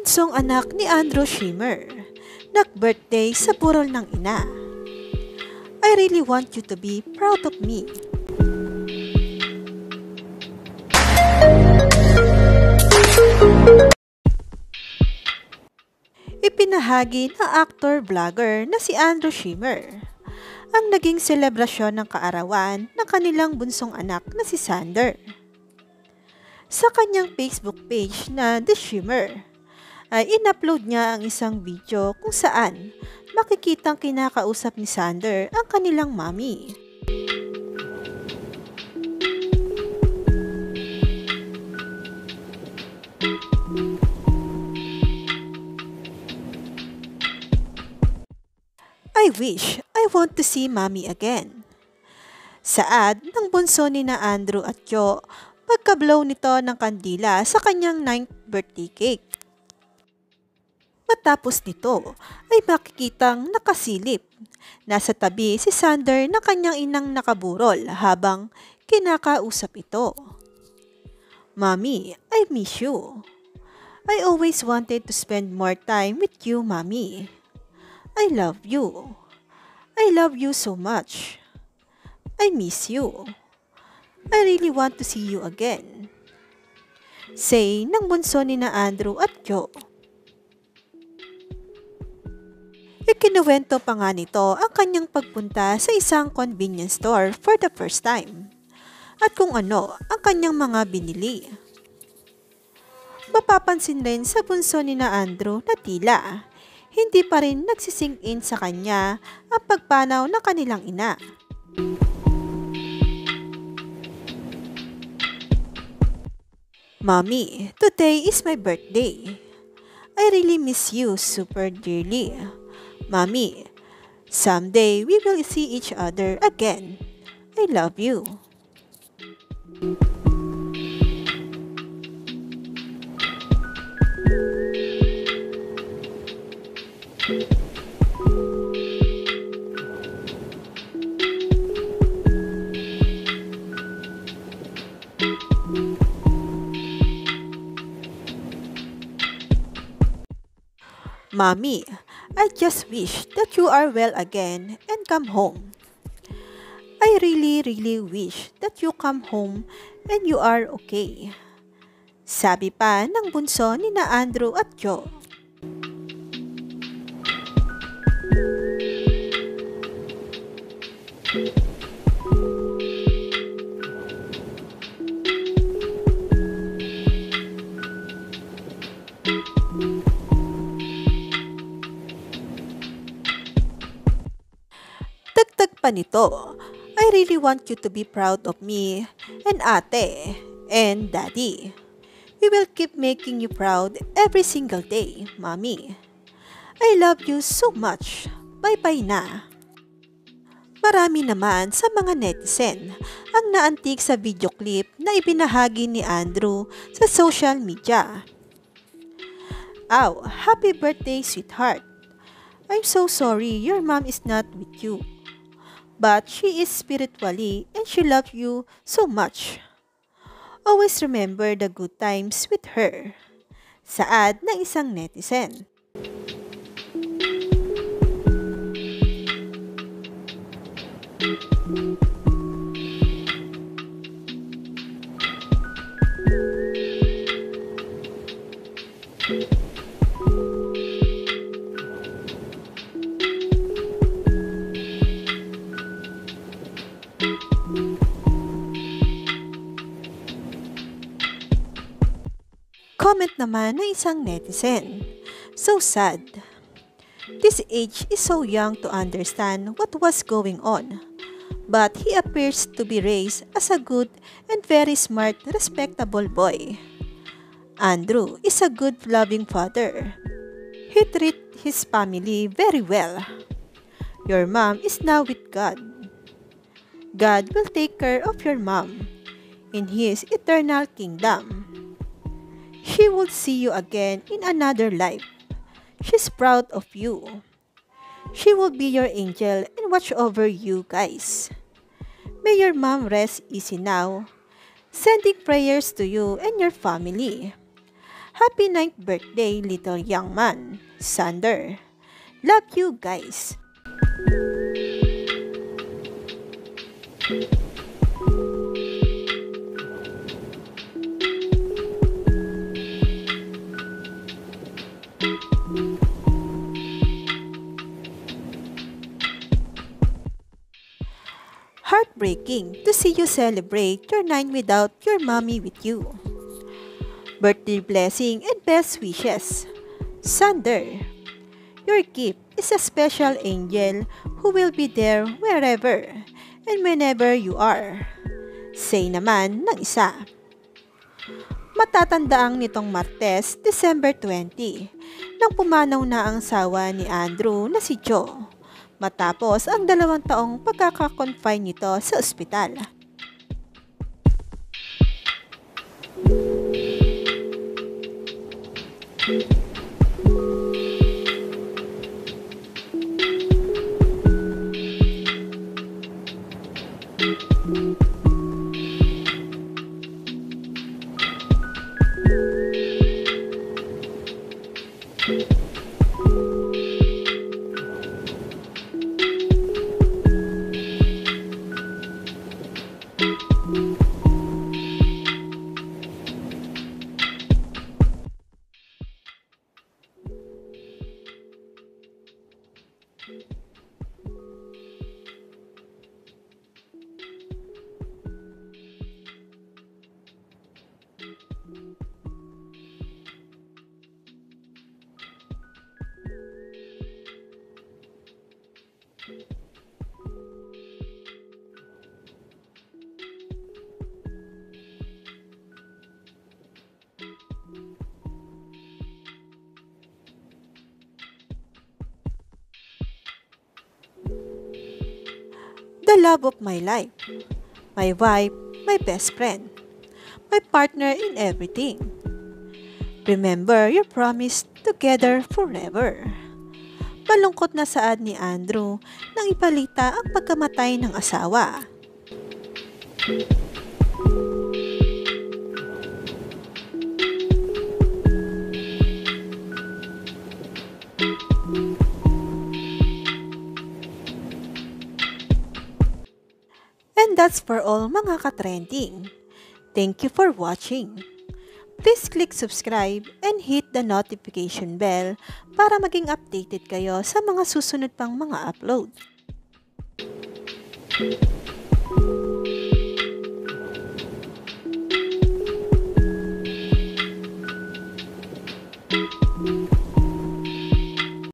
bunsong anak ni Andrew Schimmer, nag-birthday sa burol ng ina. I really want you to be proud of me. Ipinahagi ng actor-vlogger na si Andrew Schimmer ang naging selebrasyon ng kaarawan ng kanilang bunsong anak na si Sander. Sa kanyang Facebook page na The Shimmer, ay in-upload niya ang isang video kung saan makikitang kinakausap ni Sander ang kanilang mami. I wish I want to see mommy again. Saad ng bunso ni na Andrew at Jo pagka-blow nito ng kandila sa kanyang 9th birthday cake. Matapos nito ay makikitang nakasilip. Nasa tabi si Sander na kanyang inang nakaburol habang kinakausap ito. Mommy, I miss you. I always wanted to spend more time with you, Mommy. I love you. I love you so much. I miss you. I really want to see you again. Say ng bunso ni na Andrew at Joe. Ikinuwento pa nga nito ang kanyang pagpunta sa isang convenience store for the first time at kung ano ang kanyang mga binili. Mapapansin rin sa bunso ni na Andrew na tila hindi pa rin nagsising in sa kanya ang pagpanaw ng kanilang ina. Mommy, today is my birthday. I really miss you super dearly. Mommy, someday we will see each other again. I love you. Mommy, I just wish that you are well again and come home. I really, really wish that you come home and you are okay. Sabi pa ng bunso ni na Andrew at Joe. Dagdag pa nito, I really want you to be proud of me and ate and daddy. We will keep making you proud every single day, mommy. I love you so much. Bye-bye na. Marami naman sa mga netizen ang naantig sa video clip na ibinahagi ni Andrew sa social media. Aw, happy birthday sweetheart. I'm so sorry your mom is not with you. But she is spiritually and she loves you so much. Always remember the good times with her. Saad ng isang netizen. Comment naman ng isang netizen. So sad. This age is so young to understand what was going on. But he appears to be raised as a good and very smart, respectable boy. Andrew is a good, loving father. He treats his family very well. Your mom is now with God. God will take care of your mom in His eternal kingdom. She will see you again in another life. She's proud of you. She will be your angel and watch over you guys. May your mom rest easy now. Sending prayers to you and your family. Happy 9th birthday, little young man, Sander. Love you guys. Heartbreaking to see you celebrate your nine without your mommy with you. Birthday blessing and best wishes. Sander, your gift is a special angel who will be there wherever and whenever you are. Say naman ng isa. Matatandaang nitong Martes, December 20, nang pumanaw na ang sawa ni Andrew na si Joe matapos ang dalawang taong pagkakakonfine nito sa ospital. The love of my life, my wife, my best friend, my partner in everything. Remember your promise together forever. Malungkot na saad ni Andrew nang ipalita ang pagkamatay ng asawa. And that's for all mga ka-trending. Thank you for watching. Please click subscribe and hit the notification bell para maging updated kayo sa mga susunod pang mga upload. Thank you.